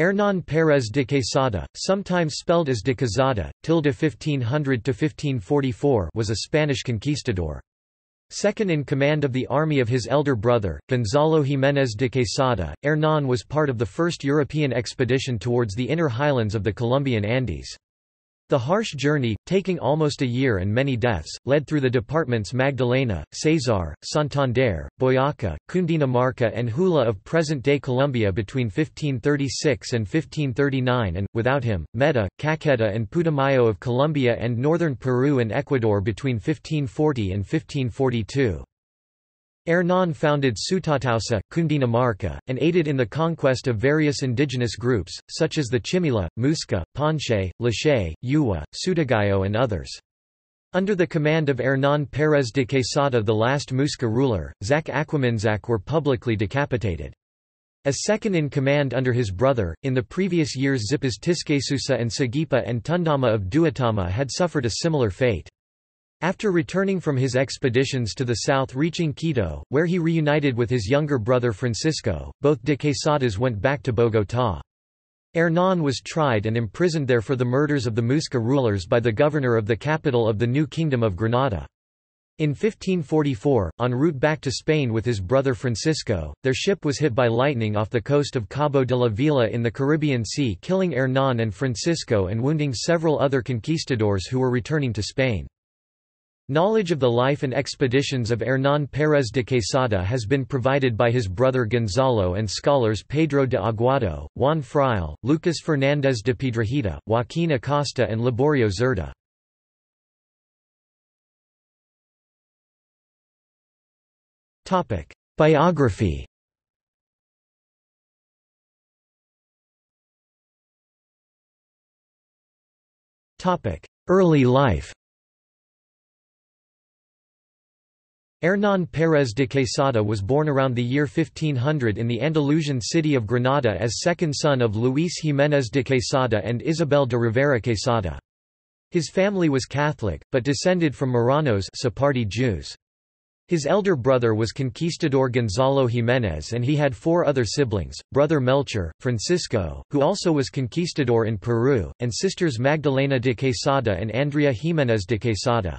Hernán Pérez de Quesada, sometimes spelled as de Quezada, tilde 1500–1544 was a Spanish conquistador. Second in command of the army of his elder brother, Gonzalo Jiménez de Quesada, Hernán was part of the first European expedition towards the inner highlands of the Colombian Andes. The harsh journey, taking almost a year and many deaths, led through the departments Magdalena, Cesar, Santander, Boyaca, Cundinamarca and Huila of present-day Colombia between 1536 and 1539 and, without him, Meta, Caqueta and Putumayo of Colombia and northern Peru and Ecuador between 1540 and 1542. Hernán founded Sutatausa, Cundinamarca, and aided in the conquest of various indigenous groups, such as the Chimila, Muisca, Panche, Lache, Yuwa, Sutagao and others. Under the command of Hernán Pérez de Quesada the last Muisca ruler, Zac Aquiminzac were publicly decapitated. As second in command under his brother, in the previous years Zipas Tisquesusa and Sagipa and Tundama of Duitama had suffered a similar fate. After returning from his expeditions to the south reaching Quito, where he reunited with his younger brother Francisco, both de Quesadas went back to Bogotá. Hernán was tried and imprisoned there for the murders of the Muisca rulers by the governor of the capital of the new Kingdom of Granada. In 1544, en route back to Spain with his brother Francisco, their ship was hit by lightning off the coast of Cabo de la Vela in the Caribbean Sea killing Hernán and Francisco and wounding several other conquistadors who were returning to Spain. Knowledge of the life and expeditions of Hernán Pérez de Quesada has been provided by his brother Gonzalo and scholars Pedro de Aguado, Juan Fraile, Lucas Fernández de Piedrahita, Joaquín Acosta and Liborio Zerda. Biography Early life Hernán Pérez de Quesada was born around the year 1500 in the Andalusian city of Granada as second son of Luis Jiménez de Quesada and Isabel de Rivera Quesada. His family was Catholic, but descended from Marranos Sephardi Jews. His elder brother was conquistador Gonzalo Jiménez and he had four other siblings, brother Melchor, Francisco, who also was conquistador in Peru, and sisters Magdalena de Quesada and Andrea Jiménez de Quesada.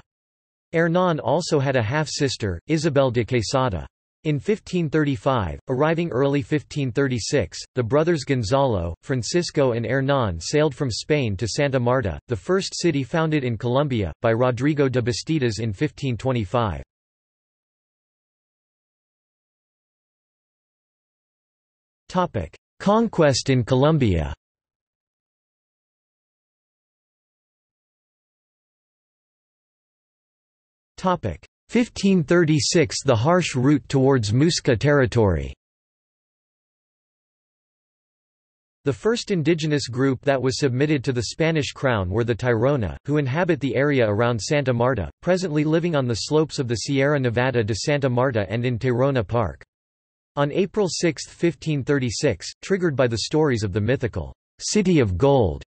Hernán also had a half-sister, Isabel de Quesada. In 1535, arriving early 1536, the brothers Gonzalo, Francisco and Hernán sailed from Spain to Santa Marta, the first city founded in Colombia, by Rodrigo de Bastidas in 1525. Conquest in Colombia 1536 – The harsh route towards Muisca territory The first indigenous group that was submitted to the Spanish crown were the Tairona, who inhabit the area around Santa Marta, presently living on the slopes of the Sierra Nevada de Santa Marta and in Tayrona Park. On April 6, 1536, triggered by the stories of the mythical City of Gold,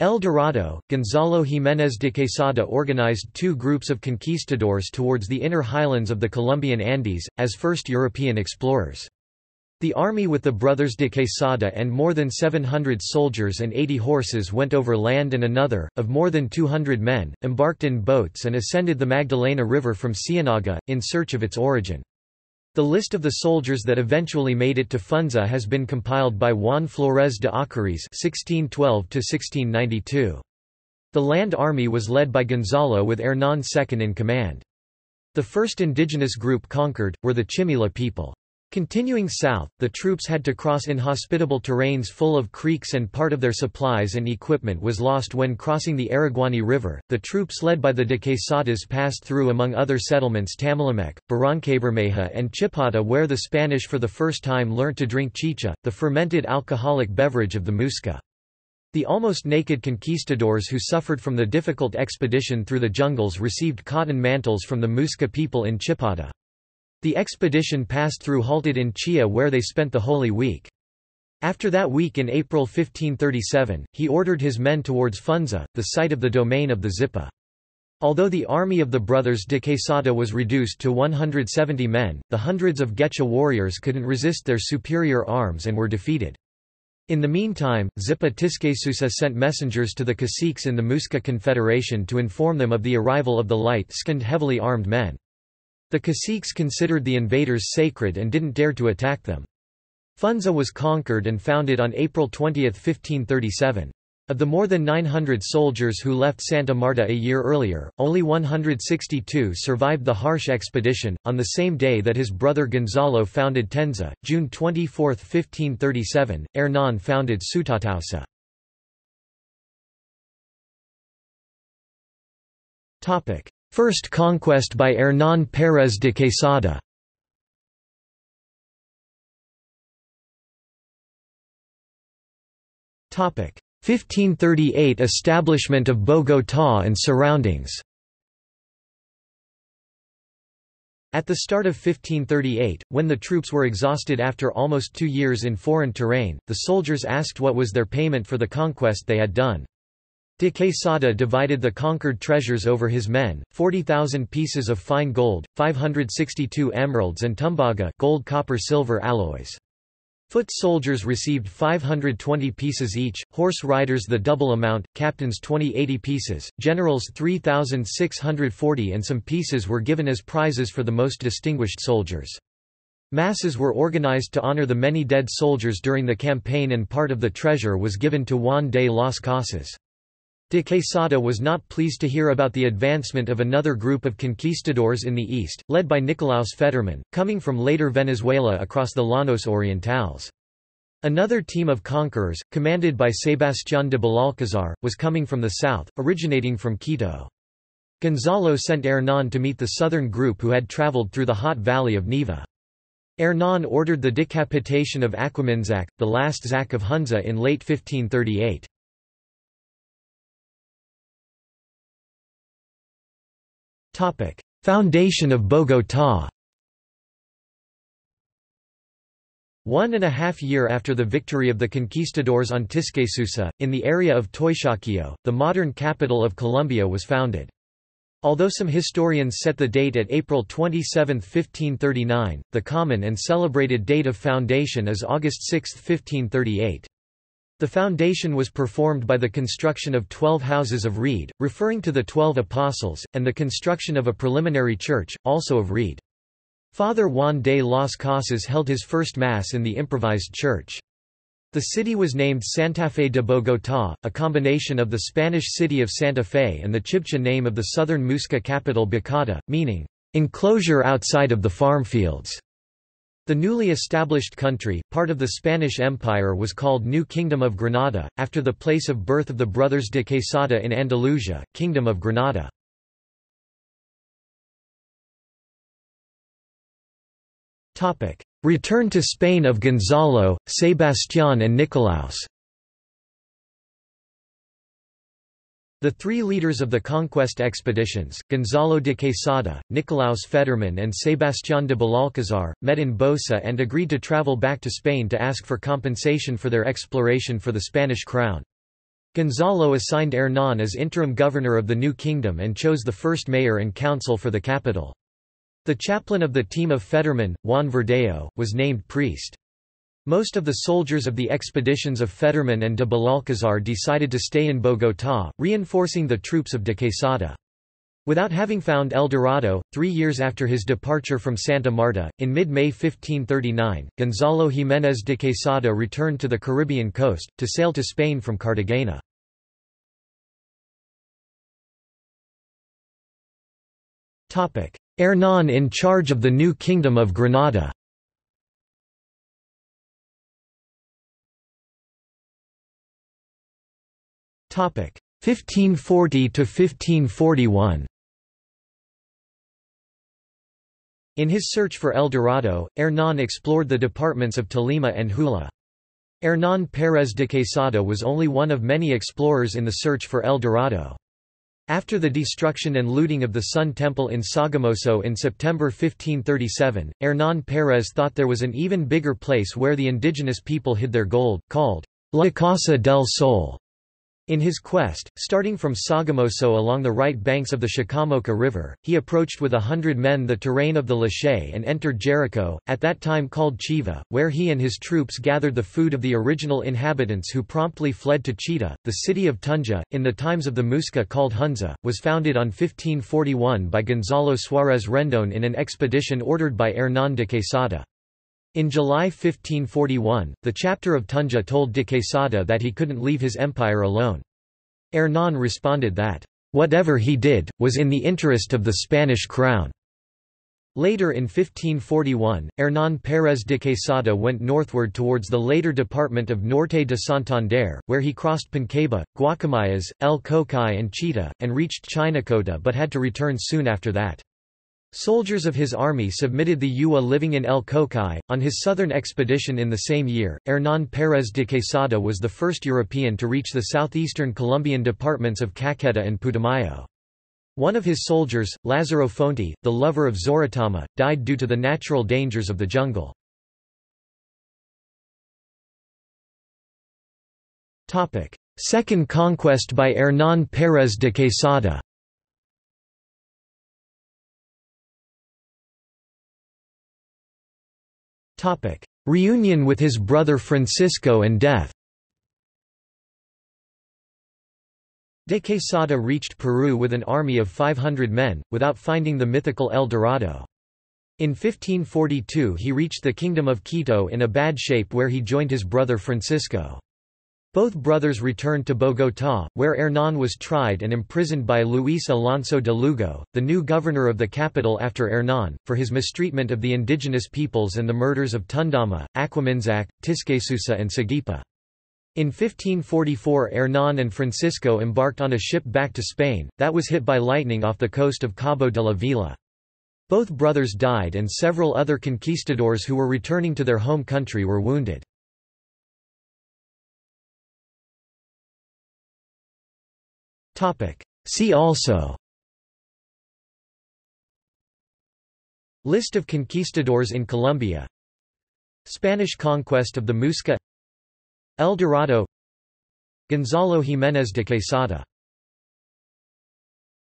El Dorado, Gonzalo Jiménez de Quesada organized two groups of conquistadors towards the inner highlands of the Colombian Andes, as first European explorers. The army with the brothers de Quesada and more than 700 soldiers and 80 horses went over land and another, of more than 200 men, embarked in boats and ascended the Magdalena River from Cienaga, in search of its origin. The list of the soldiers that eventually made it to Funza has been compiled by Juan Flores de Ocariz (1612–1692). The land army was led by Gonzalo with Hernán second in command. The first indigenous group conquered, were the Chimila people. Continuing south, the troops had to cross inhospitable terrains full of creeks and part of their supplies and equipment was lost when crossing the Ariguaní River. The troops led by the de Quesadas passed through among other settlements Tamalameque, Barrancabermeja and Chipata where the Spanish for the first time learnt to drink chicha, the fermented alcoholic beverage of the Muisca. The almost naked conquistadors who suffered from the difficult expedition through the jungles received cotton mantles from the Muisca people in Chipata. The expedition passed through halted in Chía where they spent the Holy Week. After that week in April 1537, he ordered his men towards Funza, the site of the domain of the Zipa. Although the army of the brothers de Quesada was reduced to 170 men, the hundreds of Guecha warriors couldn't resist their superior arms and were defeated. In the meantime, Zipa Tisquesusa sent messengers to the caciques in the Muisca Confederation to inform them of the arrival of the light-skinned heavily armed men. The caciques considered the invaders sacred and didn't dare to attack them. Funza was conquered and founded on April 20, 1537. Of the more than 900 soldiers who left Santa Marta a year earlier, only 162 survived the harsh expedition. On the same day that his brother Gonzalo founded Tenza, June 24, 1537, Hernán founded Sutatausa. First conquest by Hernán Pérez de Quesada. Topic. 1538 Establishment of Bogotá and surroundings. At the start of 1538, when the troops were exhausted after almost two years in foreign terrain, the soldiers asked what was their payment for the conquest they had done. De Quesada divided the conquered treasures over his men, 40,000 pieces of fine gold, 562 emeralds and tumbaga gold copper silver alloys. Foot soldiers received 520 pieces each, horse riders the double amount, captains 2080 pieces, generals 3,640 and some pieces were given as prizes for the most distinguished soldiers. Masses were organized to honor the many dead soldiers during the campaign and part of the treasure was given to Juan de las Casas. De Quesada was not pleased to hear about the advancement of another group of conquistadors in the east, led by Nikolaus Federmann, coming from later Venezuela across the Llanos Orientales. Another team of conquerors, commanded by Sebastián de Belalcázar, was coming from the south, originating from Quito. Gonzalo sent Hernán to meet the southern group who had traveled through the hot valley of Neiva. Hernán ordered the decapitation of Aquiminzac, the last Zac of Hunza in late 1538. Foundation of Bogotá One and a half year after the victory of the conquistadors on Tisquesusa, in the area of Teusaquillo, the modern capital of Colombia was founded. Although some historians set the date at April 27, 1539, the common and celebrated date of foundation is August 6, 1538. The foundation was performed by the construction of twelve houses of reed, referring to the Twelve Apostles, and the construction of a preliminary church, also of reed. Father Juan de las Casas held his first Mass in the improvised church. The city was named Santa Fe de Bogotá, a combination of the Spanish city of Santa Fe and the Chibcha name of the southern Muisca capital Bacata, meaning, enclosure outside of the farm fields. The newly established country, part of the Spanish Empire was called New Kingdom of Granada, after the place of birth of the brothers de Quesada in Andalusia, Kingdom of Granada. Return to Spain of Gonzalo, Sebastián and Nikolaus The three leaders of the conquest expeditions, Gonzalo de Quesada, Nikolaus Federmann and Sebastián de Belalcázar, met in Bosa and agreed to travel back to Spain to ask for compensation for their exploration for the Spanish crown. Gonzalo assigned Hernán as interim governor of the new kingdom and chose the first mayor and council for the capital. The chaplain of the team of Federmann, Juan Verdeo, was named priest. Most of the soldiers of the expeditions of Federmann and de Belalcázar decided to stay in Bogotá, reinforcing the troops of de Quesada. Without having found El Dorado, three years after his departure from Santa Marta, in mid-May 1539, Gonzalo Jiménez de Quesada returned to the Caribbean coast, to sail to Spain from Cartagena. Hernán in charge of the new Kingdom of Granada 1540 to 1541 In his search for El Dorado, Hernán explored the departments of Tolima and Huila. Hernán Pérez de Quesada was only one of many explorers in the search for El Dorado. After the destruction and looting of the Sun Temple in Sogamoso in September 1537, Hernán Pérez thought there was an even bigger place where the indigenous people hid their gold, called La Casa del Sol. In his quest, starting from Sogamoso along the right banks of the Chicamocha River, he approached with a hundred men the terrain of the Lache and entered Jericho, at that time called Chiva, where he and his troops gathered the food of the original inhabitants who promptly fled to Chita. The city of Tunja, in the times of the Muisca called Hunza, was founded on 1541 by Gonzalo Suárez Rendón in an expedition ordered by Hernán de Quesada. In July 1541, the chapter of Tunja told de Quesada that he couldn't leave his empire alone. Hernán responded that, "...whatever he did, was in the interest of the Spanish crown." Later in 1541, Hernán Pérez de Quesada went northward towards the later department of Norte de Santander, where he crossed Panqueba, Guacamayas, El Cocuy and Chita, and reached Chinachota but had to return soon after that. Soldiers of his army submitted the Yua living in El Cocuy. On his southern expedition in the same year, Hernán Pérez de Quesada was the first European to reach the southeastern Colombian departments of Caqueta and Putumayo. One of his soldiers, Lázaro Fonte, the lover of Zoratama, died due to the natural dangers of the jungle. Second conquest by Hernán Pérez de Quesada Reunion with his brother Francisco and death De Quesada reached Peru with an army of 500 men, without finding the mythical El Dorado. In 1542 he reached the Kingdom of Quito in a bad shape where he joined his brother Francisco. Both brothers returned to Bogotá, where Hernán was tried and imprisoned by Luis Alonso de Lugo, the new governor of the capital after Hernán, for his mistreatment of the indigenous peoples and the murders of Tundama, Aquiminzac, Tisquesusa and Sagipa. In 1544 Hernán and Francisco embarked on a ship back to Spain, that was hit by lightning off the coast of Cabo de la Vela. Both brothers died and several other conquistadors who were returning to their home country were wounded. See also. List of conquistadors in Colombia. Spanish conquest of the Muisca El Dorado. Gonzalo Jiménez de Quesada